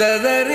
تذر